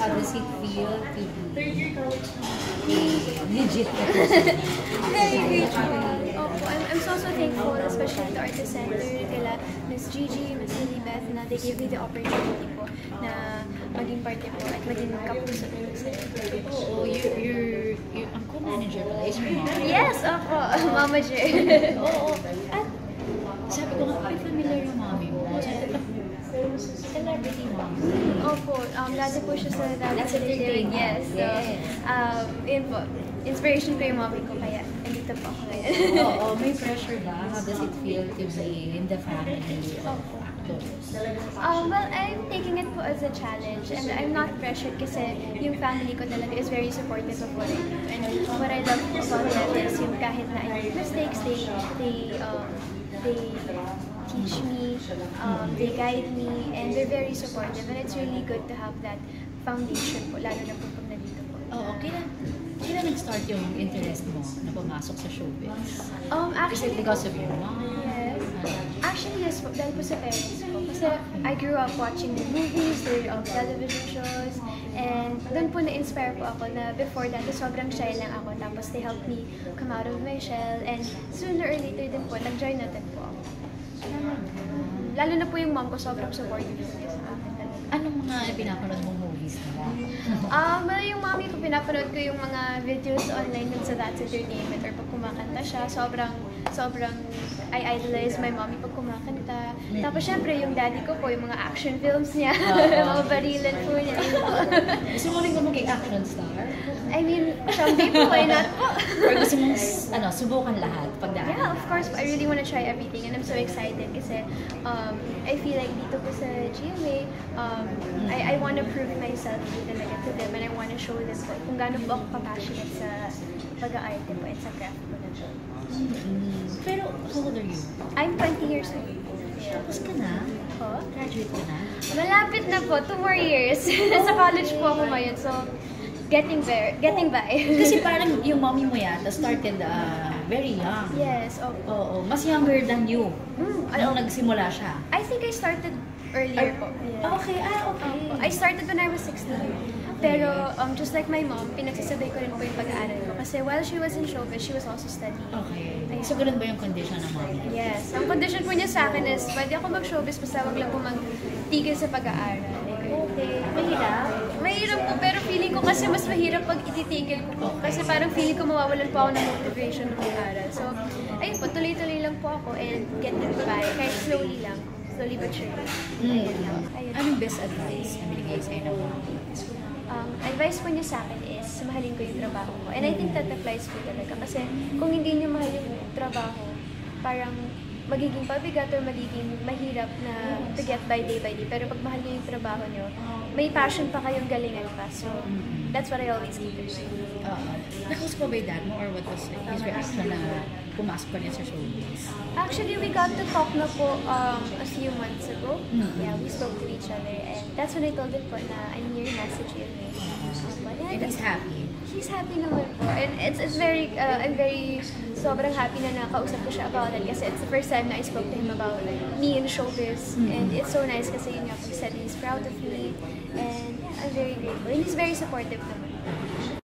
how does it feel to be a legit person? Very grateful. Opo, I'm, I'm so, so thankful, especially to Artist Center, kila Miss Gigi, Miss Lily Beth, na they gave me the opportunity po na maging parte po at maging kapuso po sa Oo, you're, you're, you're, ang co-manager pala is your mom. Yes, opo, Mama J. Oo. At sabi ko nga, ay familiar yung mommy mo. Sabi ko, celebrity mom. Opo, um, dati po siya sa That's entertaining. Yes, so, Yes. um, yun po. Inspiration ko yung mommy ko, kaya andito po ako ngayon. Oo, may pressure ba? How does it feel to be in the family of actors? Um, well, I'm taking it po as a challenge and I'm not pressured kasi yung family ko talaga is very supportive of what I do. And what I love about them is yung kahit na I make mistakes, they, they, um, they teach me, um, they guide me, and they're very supportive. And it's really good to have that foundation po, lalo na po pag nandito po. Oo, kailan, kailan nag-start yung interest mo na pumasok sa showbiz? Um, Is it actually, because of your mom? Yes. Actually, yes po. Dahil po sa parents ko. Kasi I grew up watching the movies, their um, television shows, and doon po na-inspire po ako na before that, sobrang shy lang ako. Tapos they helped me come out of my shell, and sooner or later din po, nag-join na din po ako. Lalo na po yung mom ko, sobrang supportive po niya sa akin. Anong mga pinapanood mong movies nila? Um, well, yung mami ko, pinapanood ko yung mga videos online dun sa That's Entertainment or pag kumakanta siya, sobrang, sobrang, I idolize my mommy pag kumakanta. Tapos syempre, yung daddy ko po, yung mga action films niya, mga barilan po niya. yun. Gusto mo rin ba maging action star? I mean, someday po, why not po? Or gusto mong ano, subukan lahat pagdaan? Yeah, of course. I really want to try everything and I'm so excited kasi um, I feel like dito po sa GMA, um, I, I want to prove myself talaga to them and I want to show them po kung gaano po ako ka-passionate sa pag-aarte po at sa craft po na to. Mm. Pero, how old are you? I'm 20 years old. Tapos ka na? Po? Graduate ka na? Malapit na po, two more years. Nasa college po ako ngayon, so getting there, getting by. Kasi parang yung mommy mo yata started uh, very young. yes, opo. Oo, mas younger than you. Mm, Anong I, nagsimula siya? I think I started earlier po. Yeah. Okay, ah, okay. Opo. I started when I was 16. Pero um, just like my mom, pinagsasabay ko rin po yung pag-aaral ko. Kasi while she was in showbiz, she was also studying. Okay. So, ganun ba yung condition ng mommy? Yes. Ang condition po niya sa akin is, pwede ako mag-showbiz basta wag lang po magtigil sa pag-aaral. Okay. Mahirap? Mahirap po, pero feeling ko kasi mas mahirap pag ititigil ko po. Kasi parang feeling ko mawawalan po ako ng motivation ng mag-aaral. So, ayun po, tuloy-tuloy lang po ako and get by. Kahit slowly lang. Slowly but surely. Ayun lang. Ayun. Anong best advice na binigay sa'yo ng mommy? Um, advice po niya sa akin is, mahalin ko yung trabaho ko. And I think that applies po talaga. Kasi kung hindi niyo mahal yung trabaho, parang magiging pabigat or magiging mahirap na to get by day by day. Pero pag mahal niyo yung trabaho niyo, may passion pa kayong galingan pa. So, that's what I always keep in mind. Uh, Nakos pa ba yung dad mo or what was his reaction na pumasok pa niya sa showbiz? Actually, we got to talk na po um, a few months ago. Mhm. Yeah, we spoke to each other. And that's when I told him po na I'm here GMA. But yeah, And he's happy. He's happy naman po. And it's, it's very, uh, I'm very, sobrang happy na nakausap ko siya about it kasi it's the first time na I spoke to him about me in showbiz. And it's so nice kasi yun nga he said he's proud of me. And yeah, I'm very grateful. And he's very supportive naman.